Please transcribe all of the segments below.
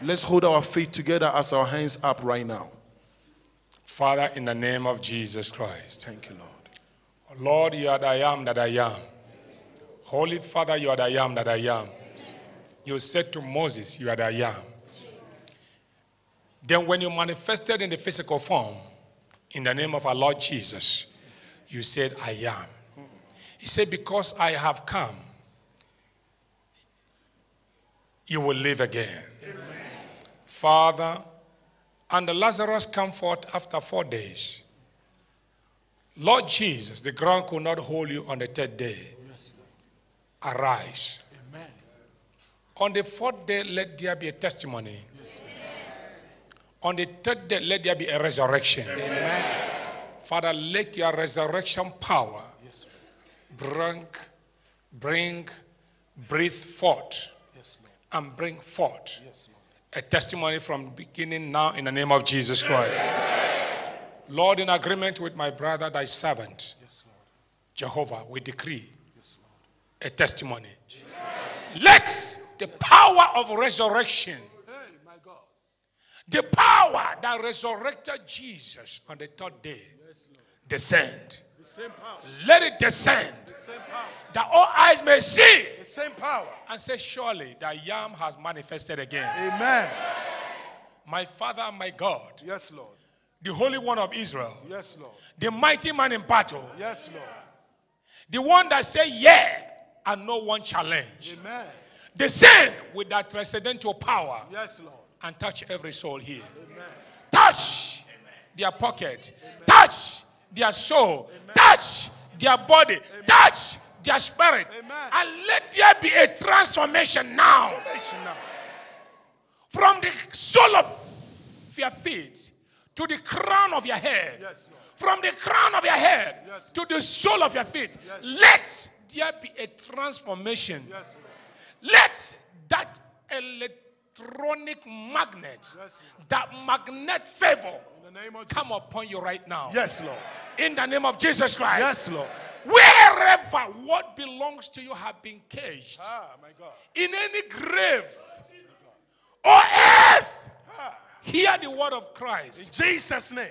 Let's hold our feet together as our hands up right now. Father, in the name of Jesus Christ. Thank you, Lord. Lord, you are the I am that I am. Holy Father, you are the I am that I am. You said to Moses, You are the I am. Then, when you manifested in the physical form, in the name of our Lord Jesus, you said, I am. He said, Because I have come, you will live again. Father, and Lazarus come forth after four days. Lord Jesus, the ground could not hold you on the third day. Arise. Amen. On the fourth day, let there be a testimony. Yes. On the third day, let there be a resurrection. Amen. Father, let your resurrection power bring, bring, breathe forth and bring forth a testimony from beginning now in the name of Jesus Christ. Lord, in agreement with my brother, thy servant, Jehovah, we decree a testimony. Let the power of resurrection, the power that resurrected Jesus on the third day, descend. Let it descend. That all eyes may see The same power. and say, Surely the I am has manifested again. Amen. My Father my God, Yes, Lord. the Holy One of Israel, Yes, Lord. the mighty man in battle, Yes, Lord. the one that say yeah and no one challenge. Amen. The same with that transcendental power Yes, Lord. and touch every soul here. Amen. Touch their pocket, touch their soul, touch their body, touch their spirit, Amen. and let there be a transformation now from the sole of your feet to the crown of your head. Yes. From the crown of your head Yes. to the sole of your feet. Yes. Let there be a transformation. Let that electronic magnet, that magnet favor, In the name of come upon you right now. Yes, Lord. In the name of Jesus Christ. Yes, Lord. Wherever what belongs to you have been caged, Ah, my God. in any grave or earth, Ah. hear the word of Christ. In Jesus' name.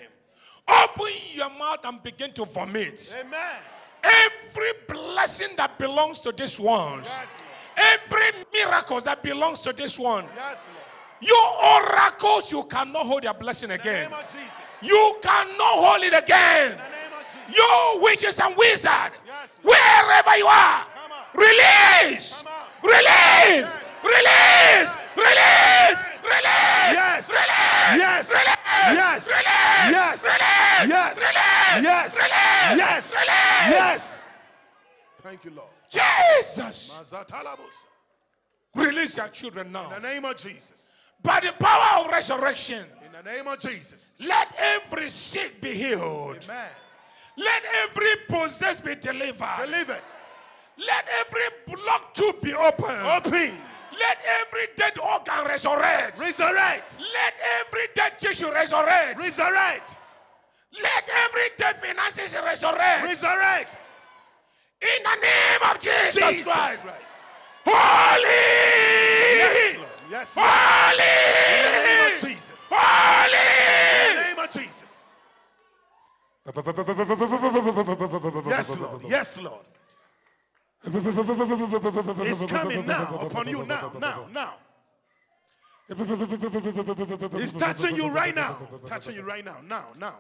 Open your mouth and begin to vomit. Amen. Every blessing that belongs to this one, Yes, Lord. every miracle that belongs to this one, Yes, Lord. You oracles, you cannot hold your blessing again. name of Jesus. You cannot hold it again. In the name of Jesus. You witches and wizards, Yes, wherever you are, release, release, release, release, release, Yes. release, Yes. release, Yes. release, Yes. release, Yes. release, Yes. release, Yes. release. Yes. Thank you, Lord. Jesus, release your children now. In the name of Jesus. By the power of resurrection, In the name of Jesus. let every sick be healed. Amen. Let every possessed be delivered. Delivered. Let every blocked tube be opened. Open. Let every dead organ resurrect. Resurrect. Let every dead tissue resurrect. Resurrect. Let every dead finances resurrect. Resurrect. In the name of Jesus, Jesus Christ. Christ. Holy! Yes. Yes, Holy! In the name of Jesus. In the name of Jesus. Yes, Lord. Yes, Lord. It's coming now upon you now, now, now. It's touching you right now. Touching you right now, now, now.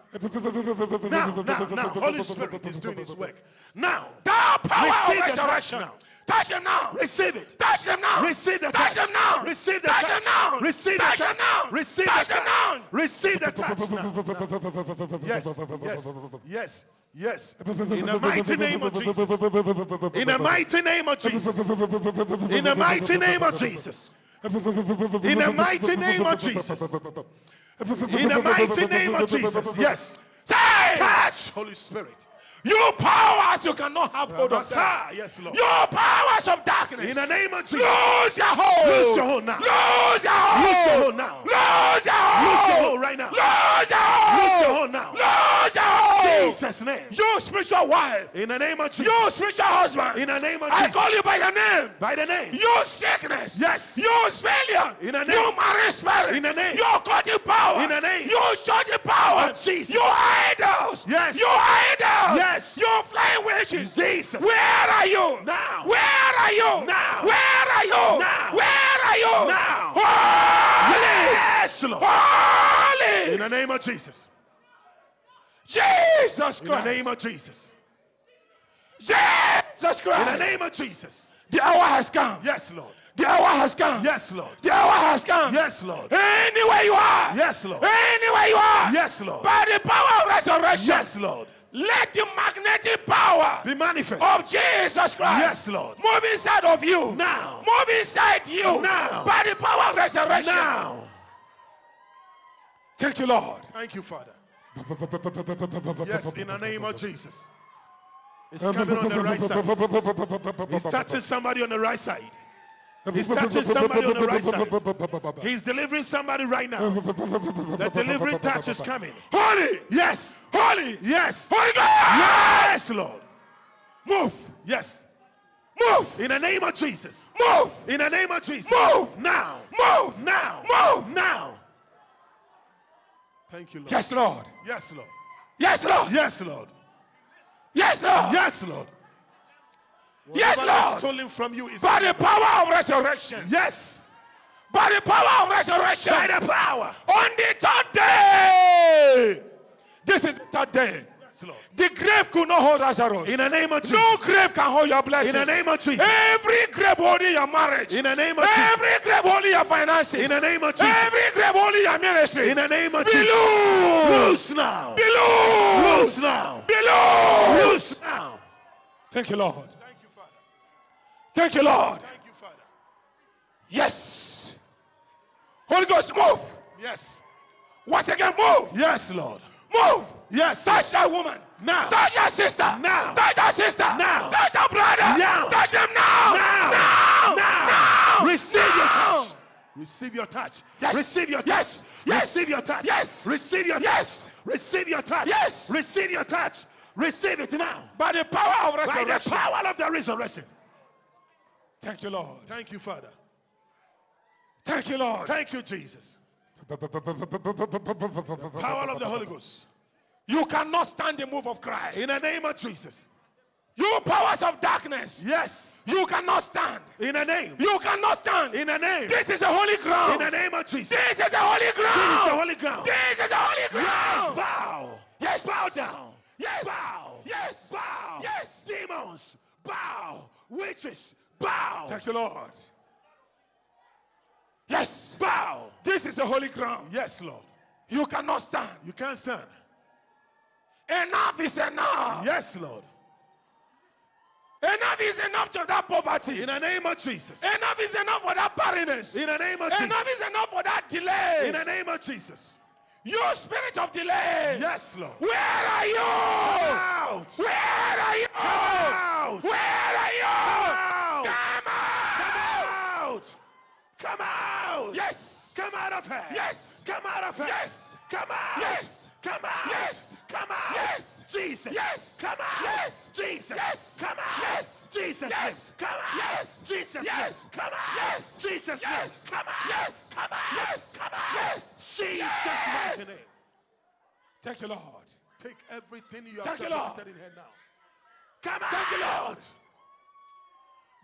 Now, now, now. Holy Spirit is doing His work. Now. The power Receive the touch now. Touch him now. Receive it. Touch them now. Receive the touch. touch. them now. Receive the touch. touch. them now. Receive the touch. touch. them now. Receive the touch. now. Receive the touch. Yes, yes, yes, yes. In the mighty name of Jesus. In the mighty name of Jesus. In the mighty name of Jesus. In the mighty name of Jesus. In the mighty name of Jesus. Yes. Say, Touch, Holy Spirit. you powers you cannot have hold of Yes, Lord. You powers of darkness. In the name of Jesus. Lose your hold. Lose your hold now. Lose your hold. Lose your hold now. Lose your hold. Lose your hold right now. Lose your hold. Lose your hold now. Lose your. Jesus' name. You spiritual wife. In the name of Jesus. You spiritual husband. In the name of I Jesus. I call you by your name. By the name. You sickness. Yes. You failure. In the name. You marine spirit. In the name. You cutting power. In the name. You shutting power. Of Jesus. You idols. Yes. You idols. Yes. You flying witches. Jesus. Where are you? Now. Where are you? Now. Where are you? Now. Where are you? Now. Holy. Yes, Lord. Holy. In the name of Jesus. Jesus Christ. In the name of Jesus. Jesus Christ. In the name of Jesus. The hour has come. Yes, Lord. The hour has come. Yes, Lord. The hour has come. Yes, Lord. Anywhere you are. Yes, Lord. Anywhere you are. Yes, Lord. By the power of resurrection. Yes, Lord. Let the magnetic power Be manifest. of Jesus Christ. Yes, Lord. Move inside of you. Now. Move inside you. Now. By the power of resurrection. Now. Thank you, Lord. Thank you, Father. Yes, in the name of Jesus. It's coming on the right side. He's touching somebody on the right side. He's touching somebody on the right side. He's delivering somebody right now. The delivering touch is coming. Holy. Yes. Holy. Yes. Holy God. Yes, Lord. Move. Yes. Move. In the name of Jesus. Move. In the name of Jesus. Move. Now. Move. Now. Move. Now. Thank you, Lord. Yes, Lord. Yes, Lord. Yes, Lord. Yes, Lord. Yes, Lord. Yes, Lord. Yes, Lord. stolen from you is By the power of resurrection. yes. By the power of resurrection. By the power. On the third day. This is the third day. Yes, Lord. The grave could not hold Lazarus. In the name of Jesus. No grave can hold your blessing. In the name of Jesus. Every grave holding your marriage. In the name of Every Jesus. Every grave holding your finances. In the name of Jesus. Every grave holding your ministry. In the name of Be Jesus. loose. Loose now. Be loose. Loose now. Be loose. Loose now. Thank you, Lord. Thank you, Father. Thank you, Lord. Thank you, Father. Yes. Holy Ghost, move. Yes. Once again, move. Yes, Lord. Move. Yes. Touch that woman. Now. Touch that sister. Now. Touch that sister. Now. Touch that brother. Now. Touch them now. Now. Now. Now. Now. Receive your touch. Receive your touch. Yes. Receive your touch. Yes. Yes. Receive your touch. Yes. Receive your Yes. touch. Receive your touch. Yes. Receive your touch. Receive it now. By the power of resurrection. By the power of the resurrection. Thank you, Lord. Thank you, Father. Thank you, Lord. Thank you, Jesus. Power of the Holy Ghost. You cannot stand the move of Christ. In the name of Jesus. You powers of darkness. Yes. You cannot stand. In the name. You cannot stand. In the name. This is a holy ground. In the name of Jesus. This is a holy ground. This is the holy ground. This is a holy Yes. ground. Bow. Yes. Bow down. Yes. Bow. Yes. Bow. Yes. Demons. Bow. Witches. Bow. Thank you, Lord. Yes. Bow. This is a holy ground. Yes, Lord. You cannot stand. You can't stand. Enough is enough. Yes, Lord. Enough is enough of that poverty. In the name of Jesus. Enough is enough for that barrenness. In the name of Jesus. Enough is enough for that delay. In the name of Jesus. You spirit of delay. Yes, Lord. Where are you? Come Out. Where are you? Come Out. Where are you? Come Out. Come out. out. Come out. Yes. Come out of her. Yes. Come out of her. Yes. Come out. Yes. Come out. Yes. Come out. Yes. Jesus. Yes. Come out. Yes. Jesus. Yes. Come out. Yes. Jesus. Yes. Come out. Yes. Jesus. Yes. Come out. Yes. Jesus. Yes. Come out. Yes. Come out. Yes. Come out. Yes. Jesus' mighty name. Thank you, Lord. Take everything you have deposited in here now. Come out. Thank you, Lord.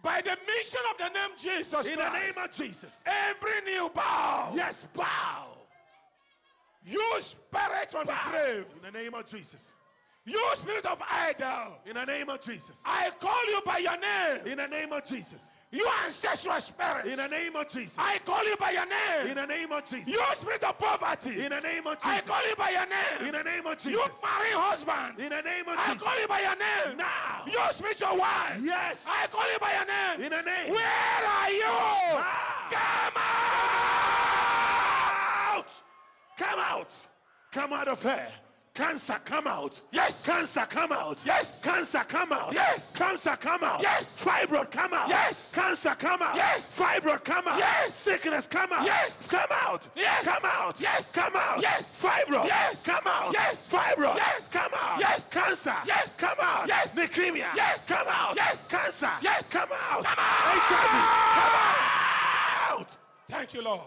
By the mention of the name Jesus In the name of Jesus. every knee bow. Yes, bow. You spirit from the grave. In the name of Jesus. You spirit of idol. In the name of Jesus. I call you by your name. In the name of Jesus. You ancestral spirit. In the name of Jesus. I call you by your name. In the name of Jesus. You spirit of poverty. In the name of Jesus. I call you by your name. In the name of Jesus. You married husband. In the name of I Jesus. I call you by your name. Now. You spiritual wife. Yes. I call you by your name. In the name. Where are you? Ah. Come out. Come out. Come out of her. Cancer, come out. Yes. Cancer, come out. Yes. Cancer, come out. Yes. Cancer, come out. Yes. Fibroid, come out. Yes. Cancer, come out. Yes. Fibroid, come out. Yes. Sickness, come out. Yes. Come out. Yes. Come out. Yes. Come out. Yes. Fibroid. Yes. Come out. Yes. Fibroid. Yes. Come out. Yes. Cancer. Yes. Come out. Yes. Leukemia. Yes. Come out. Yes. Cancer. Yes. Come out. Come out. HIV. Come out. Thank you, Lord.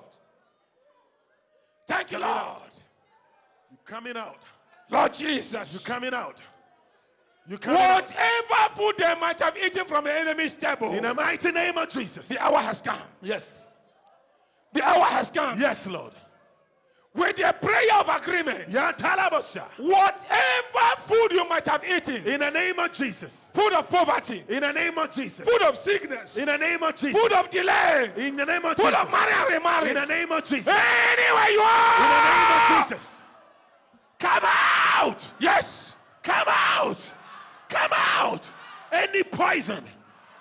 Thank you, Lord. You coming out. Lord Jesus. You're coming out. You coming out. Whatever food they might have eaten from the enemy's table, In the mighty name of Jesus. the hour has come. Yes. The hour has come. Yes, Lord. With the prayer of agreement, talabosha. whatever food you might have eaten, In the name of Jesus. food of poverty, In the name of Jesus. food of sickness, In the name of Jesus. food of delay, In the name of food Jesus. of marry and In the name of Jesus. Anywhere you are. In the name of Jesus. Come out. yes, Come out. Come out. Any poison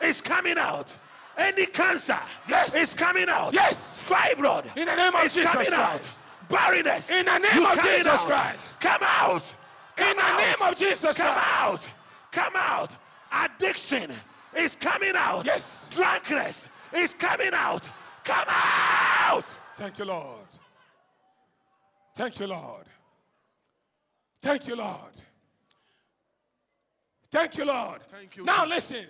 is coming out. Any cancer Yes. is coming out. Yes. Fibroid In the name of is Jesus coming out. Christ. Barrenness. In the name you of Jesus out. Christ. Come out. Come in the out. name of Jesus Come Christ. out. Come out. Addiction is coming out. Yes. Drunkenness is coming out. Come out. Thank you, Lord. Thank you, Lord. Thank you, Lord. Thank you, Lord. Thank you, Now listen.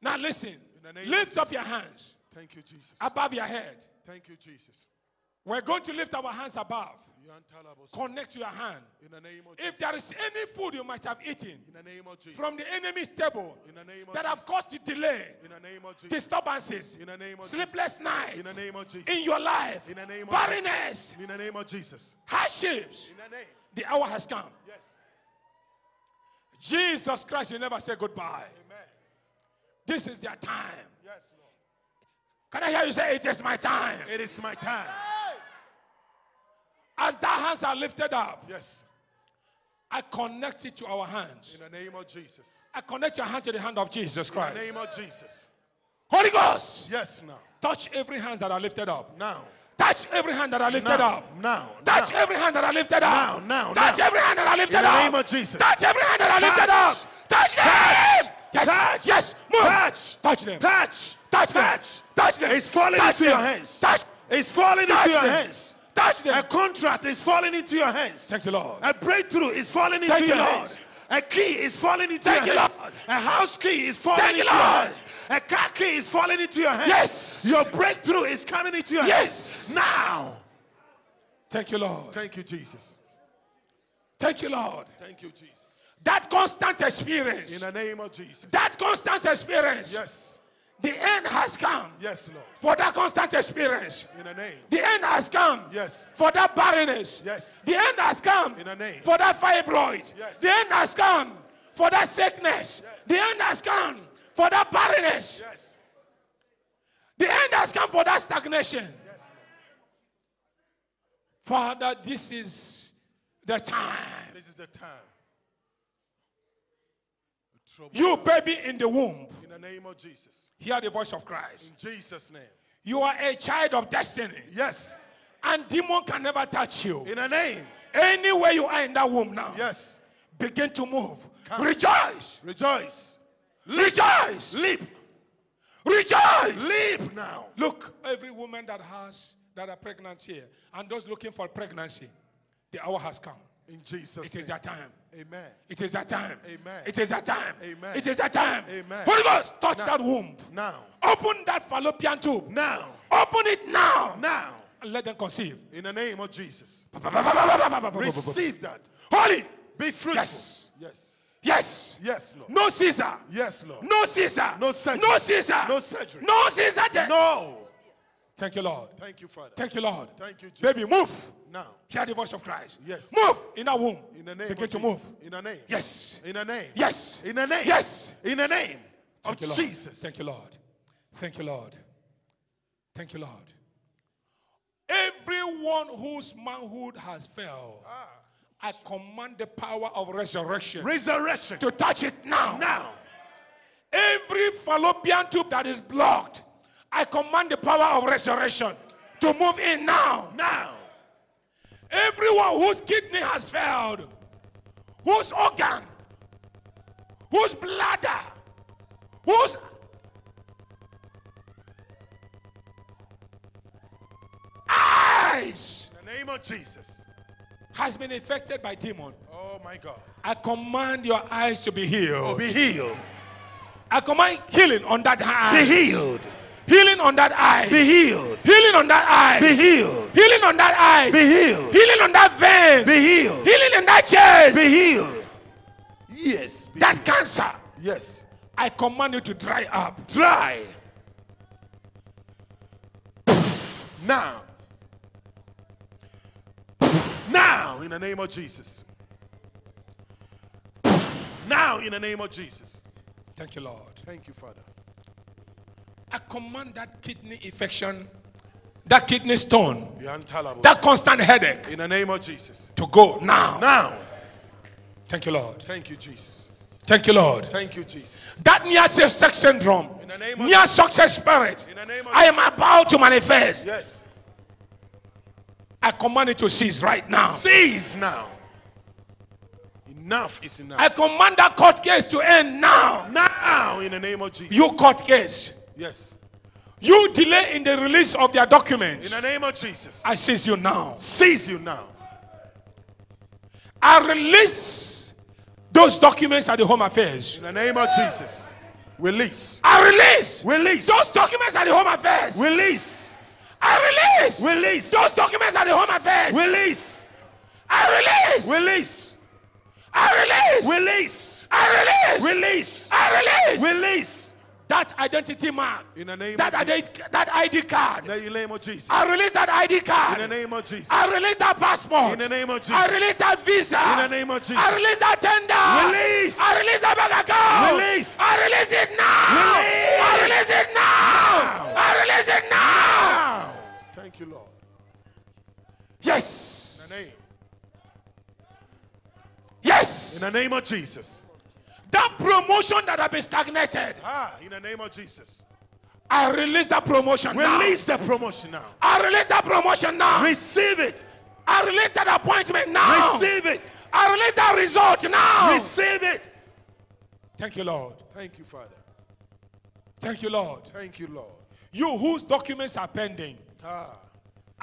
Now listen. the name of Lift up your hands Thank you, Jesus. above your head. Thank you, Jesus. We're going to lift our hands above. Connect your hand. In the name of If there is any food you might have eaten In the name of Jesus. from the enemy's table In the name of that have caused you delay, In the name of Jesus. disturbances, In the name of sleepless nights In the name of Jesus. in your life, In the name of barrenness, Jesus. In the name of Jesus. hardships, In the hour has come. Yes. Jesus Christ, you never say goodbye. Amen. This is their time. Yes, Lord. Can I hear you say, It is my time? It is my time. As that hands are lifted up, Yes. I connect it to our hands. In the name of Jesus. I connect your hand to the hand of Jesus Christ. In the name of Jesus. Holy Ghost, Yes, now. touch every hand that are lifted up. Now. Touch every hand that I lifted Now. up. Now. Touch now. every hand that I lifted up. now, now. Touch now. every hand that I lifted up. In the up. name of Jesus. Touch every hand that are lifted Touch. up. Touch them. Touch. Yes. Touch. Yes. Move. Touch. Touch them. Touch. Touch them. Touch. Touch them. It's falling Touch into your them. hands. Touch. It's falling Touch into your them. hands. Touch them. A contract is falling into your hands. Thank you, Lord. A breakthrough is falling into Thank your you, Lord. hands. A key is falling into Thank your you, hands. Lord. A house key is falling Thank you, into your Lord. hands. A car key is falling into your hands. Yes. Your breakthrough is coming into your Yes. hands. Now. Thank you, Lord. Thank you, Jesus. Thank you, Lord. Thank you, Jesus. That constant experience. In the name of Jesus. that constant experience, Yes. The end has come Yes, Lord. for that constant experience. In the name. The end has come Yes. for that barrenness. Yes. The end has come In the name. for that fibroid. Yes. The end has come for that sickness. Yes. The end has come for that barrenness. Yes. The end has come for that stagnation. Yes. Father, this is the time. This is the time. You, baby in the womb, In the name of Jesus. hear the voice of Christ. In Jesus' name. You are a child of destiny, Yes. and demon can never touch you. In the name. Anywhere you are in that womb now, Yes. begin to move. Come. Rejoice. Rejoice. Rejoice. Leap. Rejoice. Leap now. Look, every woman that has that are pregnant here, and those looking for pregnancy, the hour has come. In Jesus' It is that time. Amen. It is that time. Amen. It is that time. Amen. It is that time. Amen. Holy Ghost, touch Now. that womb. Now. Open that fallopian tube. Now. Open it now. Now. And let them conceive. In the name of Jesus. Receive that. Holy. Be fruitful. Yes. Yes. Yes. Yes, Lord. No Caesar. Yes, Lord. No Caesar. No surgery. No Caesar. No surgery. No Caesar. No. Thank you, Lord. Thank you, Father. Thank you, Lord. Thank you, Jesus. Baby, move. Now. Hear the voice of Christ. Yes. Move in that womb. In the name Begin of to Jesus. move. In the name. Yes. In the name. Yes. In the name. Yes. In the name Thank of you, Lord. Jesus. Thank you, Lord. Thank you, Lord. Thank you, Lord. Everyone whose manhood has failed, ah. I command the power of resurrection Resurrection. to touch it now. Now. Every fallopian tube that is blocked, I command the power of resurrection to move in now. Now. Everyone whose kidney has failed, whose organ, whose bladder, whose eyes In the name of Jesus. has been affected by demon. Oh my God. I command your eyes to be healed. Be healed. I command healing on that hand. Be healed. Healing on that eye. Be healed. Healing on that eye. Be healed. Healing on that eye. Be healed. Healing on that vein. Be healed. Healing in that chest. Be healed. Yes. Be that healed. cancer. Yes. I command you to dry up. Dry. Now. Now, in the name of Jesus. Now, in the name of Jesus. Thank you, Lord. Thank you, Father. I command that kidney infection, that kidney stone, that constant headache In the name of Jesus. to go now. Now. Thank you, Lord. Thank you, Jesus. Thank you, Lord. Thank you, Jesus. That near success syndrome, In the name of near success spirit, In the name of I am about to manifest. Yes. I command it to cease right now. Cease now. Enough is enough. I command that court case to end now. now, in the name of Jesus. You court case, Yes. you delay in the release of their documents. In the name of Jesus. I seize you now. Seize you now. I release those documents at the Home Affairs. In the name of Jesus. Release. I release Release. those documents at the Home Affairs. Release. I release Release. those documents at the Home Affairs. Release. I release. Release. I release. Release. I release. Release. I release. Release. That identity mark. In the name That of ID, that ID card. In the name of Jesus. I release that ID card. In the name of Jesus. I release that passport. In the name of Jesus. I release that visa. In the name of Jesus. I release that tender. Release. I release that bank account. Release. I release it now. Release. I release it now. I release it now. Now. Thank you, Lord. Yes. In the name. Yes. In the name of Jesus. That promotion that have been stagnated. Ah, in the name of Jesus. I release that promotion now. Release the promotion now. I release that promotion now. Receive it. I release that appointment now. Receive it. I release that result now. Receive it. Thank you, Lord. Thank you, Father. Thank you, Lord. Thank you, Lord. You whose documents are pending, Ah.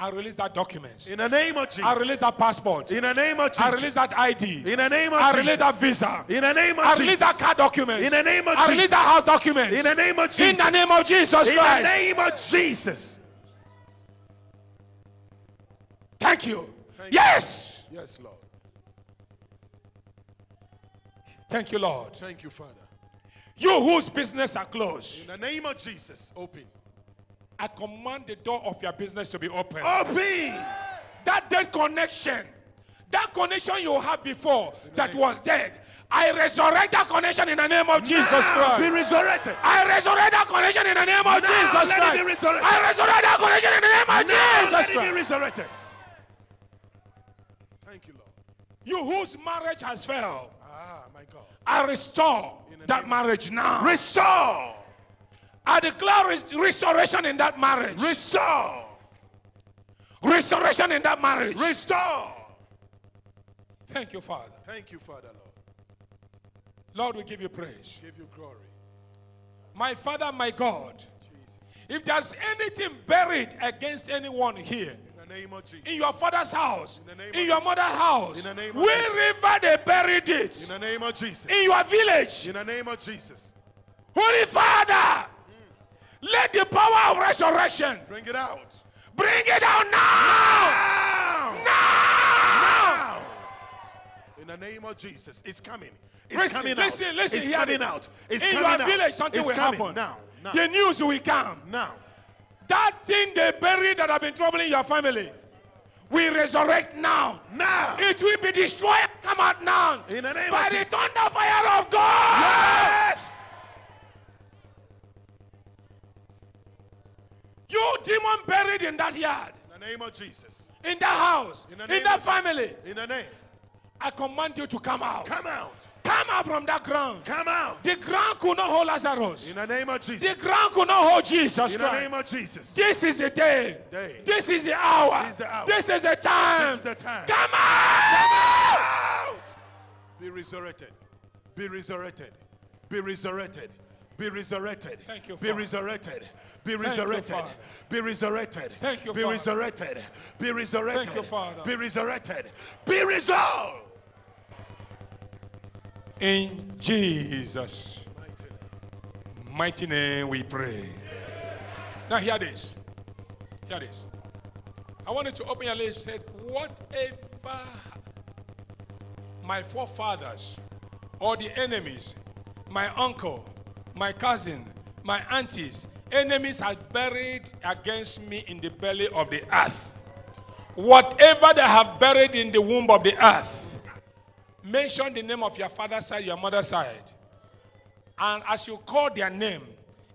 I release that documents. In the name of Jesus. I release that passport. In the name of Jesus. I release that ID. In the name of I Jesus. I release that visa. In the name of I Jesus. I release that car document. In the name of Jesus. I release that house document. In the name of Jesus. In the name of Jesus In the name of Jesus. Thank you. Thank you. yes. Yes, Lord. Thank you, Lord. Thank you, Father. You whose business are closed, In the name of Jesus, open. I command the door of your business to be open. Open. That dead connection, that connection you had before that was dead, I resurrect that connection in the name of Jesus Now Be resurrected. I resurrect that connection in the name of Now Jesus let it Christ. be resurrected. I resurrect that connection in the name of Now Jesus let it be resurrected. Thank you, Lord. You whose marriage has failed, Ah, my God. I restore that marriage now. Restore. I declare restoration in that marriage. Restore. Restoration in that marriage. Restore. Thank you, Father. Thank you, Father, Lord. Lord, we give you praise. Give you glory. My Father, my God, Jesus. if there's anything buried against anyone here, In the name of Jesus. in your father's house, In in your mother's house, In the name of wherever they buried In it, the name of Jesus. in your village, In the name of Jesus. Holy Father, let the power of resurrection Bring it out. bring it out now. Now. Now. Now. In the name of Jesus. It's coming. It's Listen, coming out. listen, listen, It's coming out. It's in coming your out. village, something It's will happen. Now. Now. The news will come. Now. That thing they buried that have been troubling your family, we resurrect now. Now. It will be destroyed. Come out now. In the name By of the thunder fire of God. Yes. You demon buried in that yard, In the name of Jesus. in that house, In the in, that family. In the name. I command you to come out. Come out. Come out from that ground. Come out. The ground could not hold Lazarus. In the name of Jesus. The ground could not hold Jesus In the name of Jesus. This is the day. Day. This is the hour. This is the hour. This is the time. This is the time. Come out. Come out. Be resurrected. Be resurrected. Be resurrected. Be resurrected. Thank you, Be resurrected. Be resurrected. Be resurrected. Thank you, Be resurrected. Be resurrected. Thank you, Father. Be resurrected. Be resolved. In Jesus' mighty name we pray. Now hear this. Hear this. I want you to open your lips and say, whatever my forefathers or the enemies, my uncle, my cousin, my aunties, enemies are buried against me in the belly of the earth. Whatever they have buried in the womb of the earth, mention the name of your father's side, your mother's side. And as you call their name,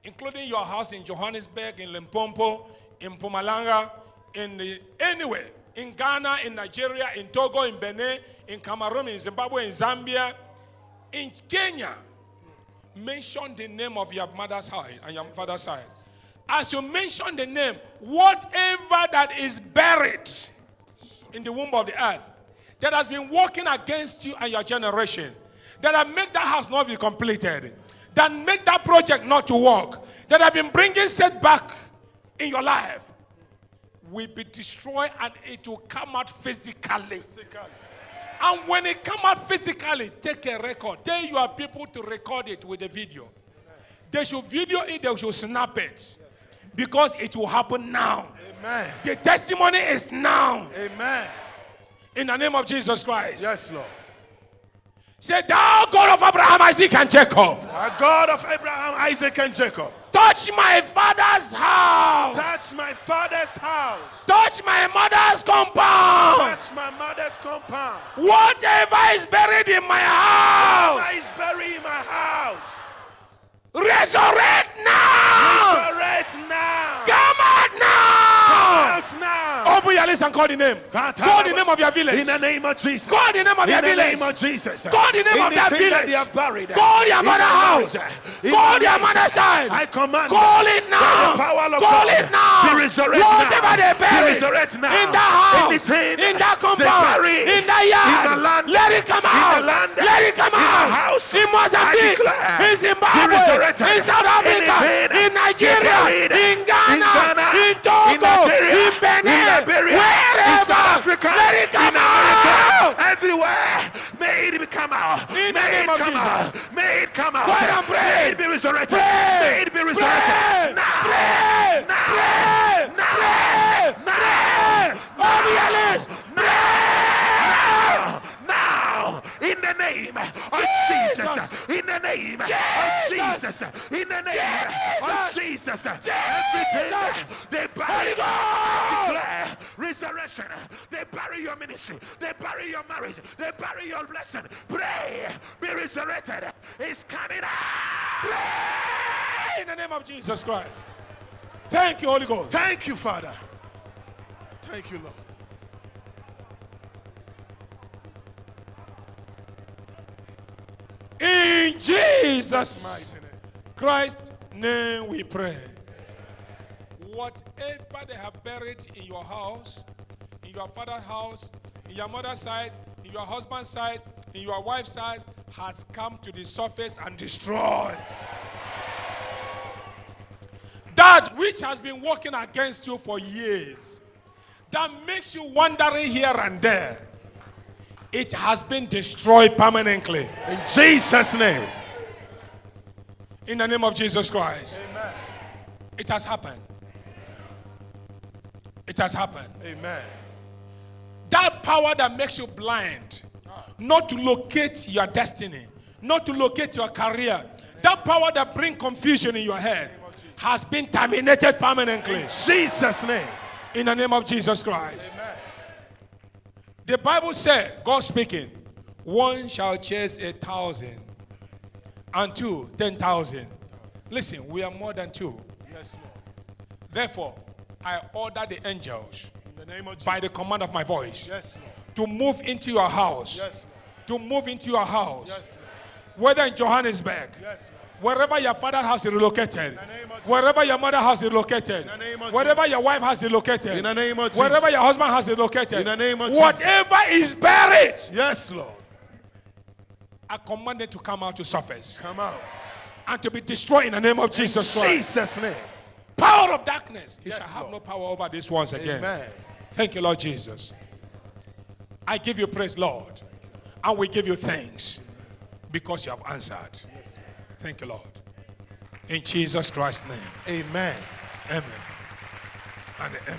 including your house in Johannesburg, in Limpopo, in Mpumalanga, in the, anywhere, in Ghana, in Nigeria, in Togo, in Benin, in Cameroon, in Zimbabwe, in Zambia, in Kenya, mention the name of your mother's side and your father's side. As you mention the name, whatever that is buried in the womb of the earth that has been working against you and your generation, that have made that house not be completed, that make that project not to work, that have been bringing setback in your life, will be destroyed and it will come out physically. And when it come out physically, take a record. Tell your people to record it with a video. They should video it, they should snap it. Because it will happen now. Amen. The testimony is now. Amen. In the name of Jesus Christ. Yes, Lord. Say, Thou God of Abraham, Isaac, and Jacob, God of Abraham, Isaac, and Jacob. Touch my father's house, Touch my father's house. touch my mother's compound. Touch my mother's compound. Whatever is buried in my house, Why is buried in my house? resurrect now. Resurrect now. Come out now. Out now. Open your lips and call the name. Call the name of your village. In the name of Jesus. Call the name of your village. In the name of Jesus. Call the name of that village. they have buried. Call your in mother house. Call your life, mother side. I command. Call it now. the power of Call it now. Be resurrect Whatever they buried resurrect now. in that house, in that compound, in that yard, in the land, let it come out. let it come out. house, in Mozambique, in Zimbabwe, in South Africa, in Nigeria, they buried in Ghana, in Liberia, in South Africa, let it come in America, out. everywhere. May it come out. In May it come Jesus. out. May it come out. Go ahead and pray. May it be resurrected. Pray. May it be Pray. resurrected. Now. Pray. Now. Pray. Now. Pray. Now. Your lips. Now. Now. In the name of Jesus. Jesus. In the name of Jesus. Jesus. In the name of Jesus. Jesus. Everything Jesus. they Ghost. Declare resurrection. They bury your ministry. They bury your marriage. They bury your blessing. Pray. Be resurrected. It's coming out. Pray in the name of Jesus Christ. Thank you, Holy Ghost. Thank you, Father. Thank you, Lord. In Jesus Mighty name. Christ's name we pray. Whatever they have buried in your house, in your father's house, in your mother's side, in your husband's side, in your wife's side, has come to the surface and destroyed. That which has been working against you for years, that makes you wandering here and there, it has been destroyed permanently. In Jesus' name. In the name of Jesus Christ. Amen. It has happened. It has happened. Amen. That power that makes you blind, not to locate your destiny, not to locate your career, that power that brings confusion in your head has been terminated permanently Jesus' name. in the name of Jesus Christ. Amen. The Bible said, God speaking, one shall chase a thousand, and two, ten thousand. Listen, we are more than two. Yes, Lord. Therefore, I order the angels In the name of Jesus. by the command of my voice Yes, to move into your house. Yes, To move into your house. Yes, Whether in Johannesburg, Yes. wherever your father house is located, the name of wherever your mother house is located, In the name of wherever your wife house is located, In the name of wherever your husband house is located, In the name of whatever is buried, Yes, Lord. I command it to come out to surface Come out. and to be destroyed in the name of Jesus Christ. Jesus' name. Power of darkness, you Yes, shall have Lord. no power over this once again. Amen. Thank you, Lord Jesus. I give you praise, Lord, and we give you thanks because you have answered. Thank you, Lord. In Jesus Christ's name, Amen. amen and amen.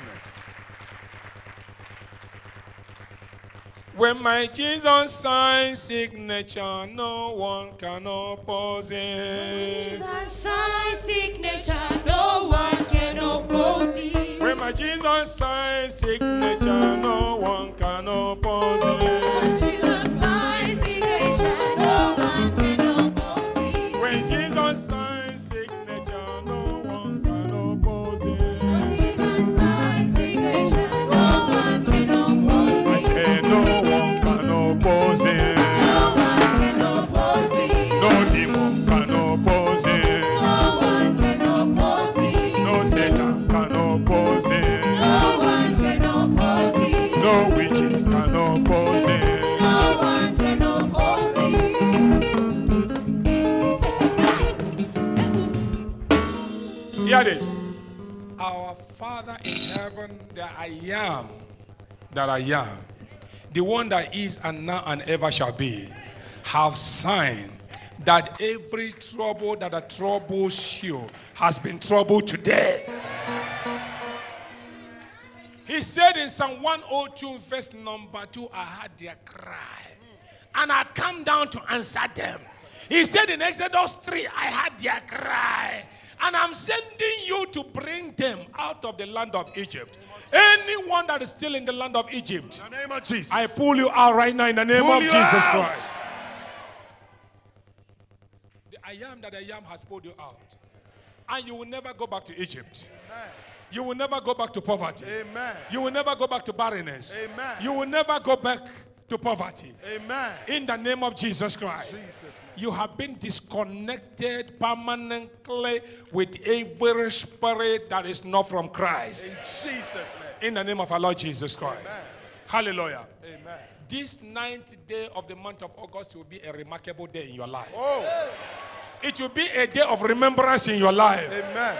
When my Jesus signs signature, no one can oppose it. Jesus sign signature, no one can oppose it. When my Jesus signs signature, no one can oppose it. That I am, the one that is and now and ever shall be, have signed that every trouble that a troubles you has been troubled today. He said in Psalm 102, verse number 2, I heard their cry, and I come down to answer them. He said in Exodus 3, I heard their cry, and I'm sending you to bring them out of the land of Egypt. Anyone that is still in the land of Egypt, In the name of Jesus. I pull you out right now in the name Pull of Jesus out. Christ. The I am that I am has pulled you out. And you will never go back to Egypt. You will never go back to poverty. Amen. You will never go back to barrenness. Amen. You will never go back to poverty. Amen. In the name of Jesus Christ. Jesus' name. You have been disconnected permanently with every spirit that is not from Christ. In Jesus' name. In the name of our Lord Jesus Christ. Amen. Hallelujah. Amen. This ninth day of the month of August will be a remarkable day in your life. Oh. It will be a day of remembrance in your life. Amen.